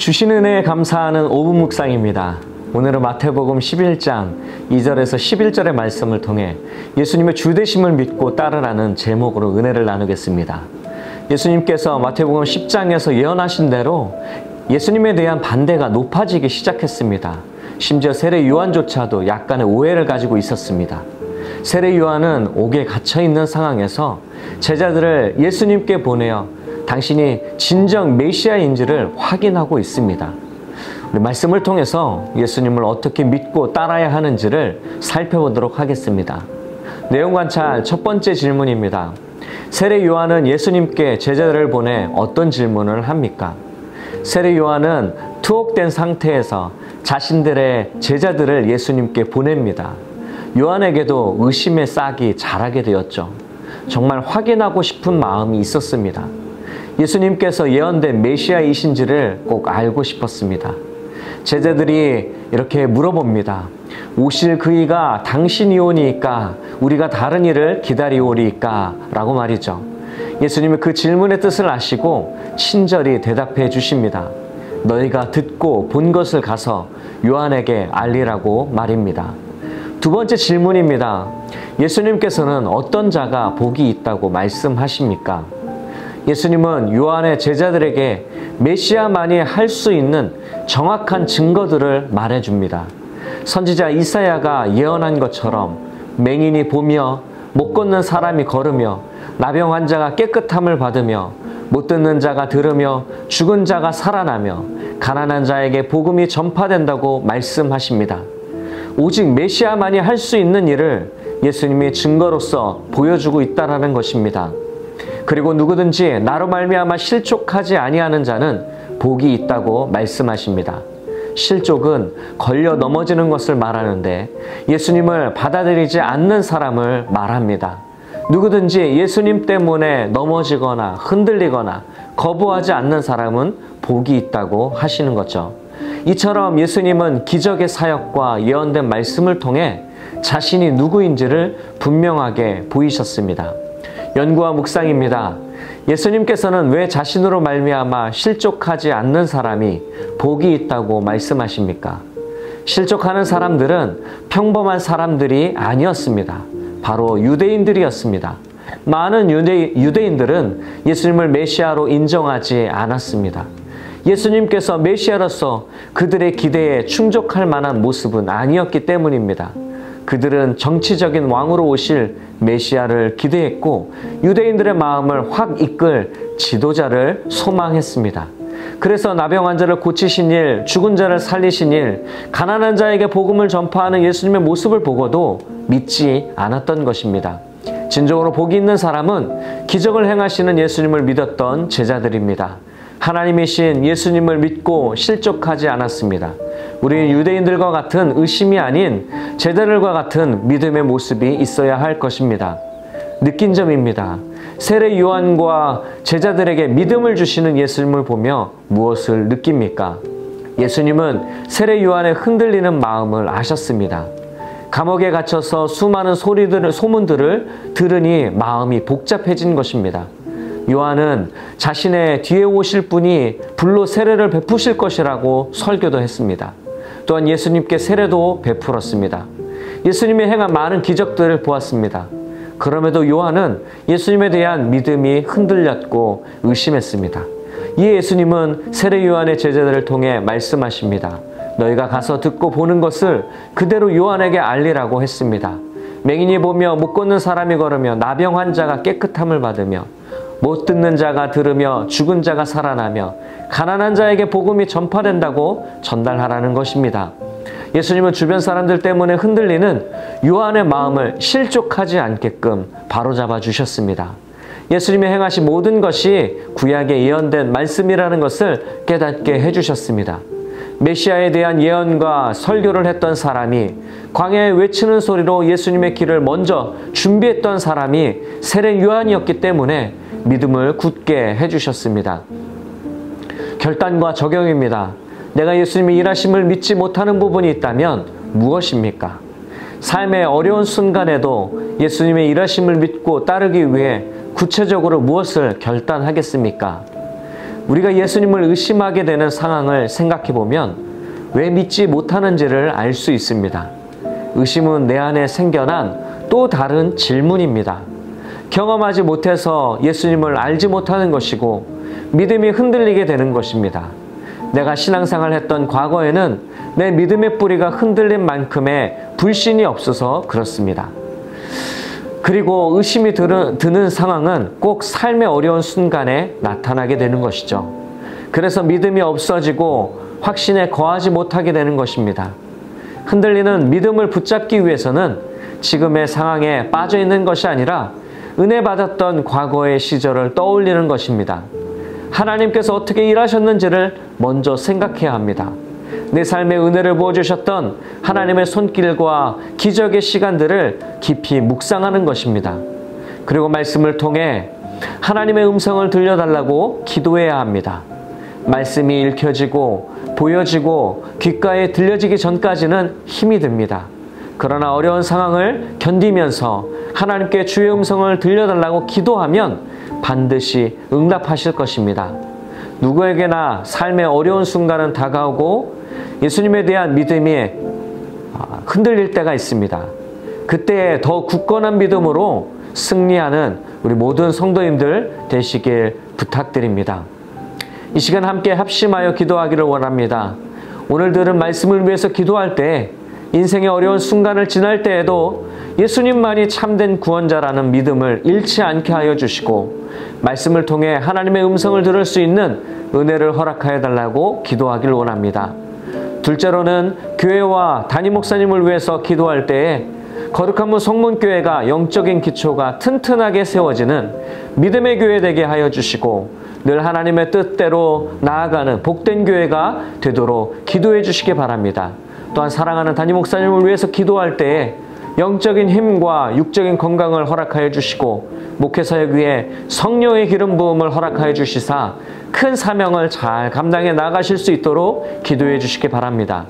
주신 은혜에 감사하는 5분 묵상입니다. 오늘은 마태복음 11장 2절에서 11절의 말씀을 통해 예수님의 주되심을 믿고 따르라는 제목으로 은혜를 나누겠습니다. 예수님께서 마태복음 10장에서 예언하신 대로 예수님에 대한 반대가 높아지기 시작했습니다. 심지어 세례 요한조차도 약간의 오해를 가지고 있었습니다. 세례 요한은 옥에 갇혀 있는 상황에서 제자들을 예수님께 보내어 당신이 진정 메시아인지를 확인하고 있습니다. 말씀을 통해서 예수님을 어떻게 믿고 따라야 하는지를 살펴보도록 하겠습니다. 내용 관찰 첫 번째 질문입니다. 세례 요한은 예수님께 제자들을 보내 어떤 질문을 합니까? 세례 요한은 투옥된 상태에서 자신들의 제자들을 예수님께 보냅니다. 요한에게도 의심의 싹이 자라게 되었죠. 정말 확인하고 싶은 마음이 있었습니다. 예수님께서 예언된 메시아이신지를 꼭 알고 싶었습니다. 제자들이 이렇게 물어봅니다. 오실 그이가 당신이오니까 우리가 다른 일을 기다리오리까 라고 말이죠. 예수님은 그 질문의 뜻을 아시고 친절히 대답해 주십니다. 너희가 듣고 본 것을 가서 요한에게 알리라고 말입니다. 두 번째 질문입니다. 예수님께서는 어떤 자가 복이 있다고 말씀하십니까? 예수님은 요한의 제자들에게 메시아만이 할 수 있는 정확한 증거들을 말해줍니다. 선지자 이사야가 예언한 것처럼 맹인이 보며 못 걷는 사람이 걸으며 나병 환자가 깨끗함을 받으며 못 듣는 자가 들으며 죽은 자가 살아나며 가난한 자에게 복음이 전파된다고 말씀하십니다. 오직 메시아만이 할 수 있는 일을 예수님이 증거로서 보여주고 있다라는 것입니다. 그리고 누구든지 나로 말미암아 실족하지 아니하는 자는 복이 있다고 말씀하십니다. 실족은 걸려 넘어지는 것을 말하는데 예수님을 받아들이지 않는 사람을 말합니다. 누구든지 예수님 때문에 넘어지거나 흔들리거나 거부하지 않는 사람은 복이 있다고 하시는 거죠. 이처럼 예수님은 기적의 사역과 예언된 말씀을 통해 자신이 누구인지를 분명하게 보이셨습니다. 연구와 묵상입니다. 예수님께서는 왜 자신으로 말미암아 실족하지 않는 사람이 복이 있다고 말씀하십니까? 실족하는 사람들은 평범한 사람들이 아니었습니다. 바로 유대인들이었습니다. 많은 유대, 유대인들은 예수님을 메시아로 인정하지 않았습니다. 예수님께서 메시아로서 그들의 기대에 충족할 만한 모습은 아니었기 때문입니다. 그들은 정치적인 왕으로 오실 메시아를 기대했고 유대인들의 마음을 확 이끌 지도자를 소망했습니다. 그래서 나병 환자를 고치신 일, 죽은 자를 살리신 일, 가난한 자에게 복음을 전파하는 예수님의 모습을 보고도 믿지 않았던 것입니다. 진정으로 복이 있는 사람은 기적을 행하시는 예수님을 믿었던 제자들입니다. 하나님이신 예수님을 믿고 실족하지 않았습니다. 우리 유대인들과 같은 의심이 아닌 제자들과 같은 믿음의 모습이 있어야 할 것입니다. 느낀 점입니다. 세례 요한과 제자들에게 믿음을 주시는 예수님을 보며 무엇을 느낍니까? 예수님은 세례 요한의 흔들리는 마음을 아셨습니다. 감옥에 갇혀서 수많은 소리들을 소문들을 들으니 마음이 복잡해진 것입니다. 요한은 자신의 뒤에 오실 분이 불로 세례를 베푸실 것이라고 설교도 했습니다. 또한 예수님께 세례도 베풀었습니다. 예수님이 행한 많은 기적들을 보았습니다. 그럼에도 요한은 예수님에 대한 믿음이 흔들렸고 의심했습니다. 이에 예수님은 세례 요한의 제자들을 통해 말씀하십니다. 너희가 가서 듣고 보는 것을 그대로 요한에게 알리라고 했습니다. 맹인이 보며 못 걷는 사람이 걸으며 나병 환자가 깨끗함을 받으며 못 듣는 자가 들으며 죽은 자가 살아나며 가난한 자에게 복음이 전파된다고 전달하라는 것입니다. 예수님은 주변 사람들 때문에 흔들리는 요한의 마음을 실족하지 않게끔 바로잡아 주셨습니다. 예수님이 행하신 모든 것이 구약에 예언된 말씀이라는 것을 깨닫게 해주셨습니다. 메시아에 대한 예언과 설교를 했던 사람이 광야에 외치는 소리로 예수님의 길을 먼저 준비했던 사람이 세례 요한이었기 때문에 믿음을 굳게 해주셨습니다. 결단과 적용입니다. 내가 예수님의 일하심을 믿지 못하는 부분이 있다면 무엇입니까? 삶의 어려운 순간에도 예수님의 일하심을 믿고 따르기 위해 구체적으로 무엇을 결단하겠습니까? 우리가 예수님을 의심하게 되는 상황을 생각해 보면 왜 믿지 못하는지를 알 수 있습니다. 의심은 내 안에 생겨난 또 다른 질문입니다. 경험하지 못해서 예수님을 알지 못하는 것이고 믿음이 흔들리게 되는 것입니다. 내가 신앙생활 했던 과거에는 내 믿음의 뿌리가 흔들린 만큼의 불신이 없어서 그렇습니다. 그리고 의심이 드는, 드는 상황은 꼭 삶의 어려운 순간에 나타나게 되는 것이죠. 그래서 믿음이 없어지고 확신에 거하지 못하게 되는 것입니다. 흔들리는 믿음을 붙잡기 위해서는 지금의 상황에 빠져 있는 것이 아니라 은혜 받았던 과거의 시절을 떠올리는 것입니다. 하나님께서 어떻게 일하셨는지를 먼저 생각해야 합니다. 내 삶에 은혜를 부어주셨던 하나님의 손길과 기적의 시간들을 깊이 묵상하는 것입니다. 그리고 말씀을 통해 하나님의 음성을 들려달라고 기도해야 합니다. 말씀이 읽혀지고 보여지고 귓가에 들려지기 전까지는 힘이 듭니다. 그러나 어려운 상황을 견디면서 하나님께 주의 음성을 들려달라고 기도하면 반드시 응답하실 것입니다. 누구에게나 삶의 어려운 순간은 다가오고 예수님에 대한 믿음이 아, 흔들릴 때가 있습니다. 그때 더 굳건한 믿음으로 승리하는 우리 모든 성도님들 되시길 부탁드립니다. 이 시간 함께 합심하여 기도하기를 원합니다. 오늘 들은 말씀을 위해서 기도할 때 인생의 어려운 순간을 지날 때에도 예수님만이 참된 구원자라는 믿음을 잃지 않게 하여 주시고 말씀을 통해 하나님의 음성을 들을 수 있는 은혜를 허락하여 달라고 기도하길 원합니다. 둘째로는 교회와 담임 목사님을 위해서 기도할 때에 거룩한 문 성문교회가 영적인 기초가 튼튼하게 세워지는 믿음의 교회 되게 하여 주시고 늘 하나님의 뜻대로 나아가는 복된 교회가 되도록 기도해 주시기 바랍니다. 또한 사랑하는 담임 목사님을 위해서 기도할 때에 영적인 힘과 육적인 건강을 허락하여 주시고 목회 사역 위에 성령의 기름 부음을 허락하여 주시사 큰 사명을 잘 감당해 나가실 수 있도록 기도해 주시기 바랍니다.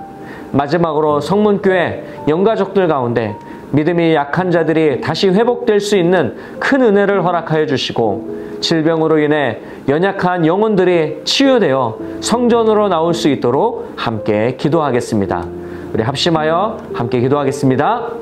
마지막으로 성문교회 영가족들 가운데 믿음이 약한 자들이 다시 회복될 수 있는 큰 은혜를 허락하여 주시고 질병으로 인해 연약한 영혼들이 치유되어 성전으로 나올 수 있도록 함께 기도하겠습니다. 우리 합심하여 함께 기도하겠습니다.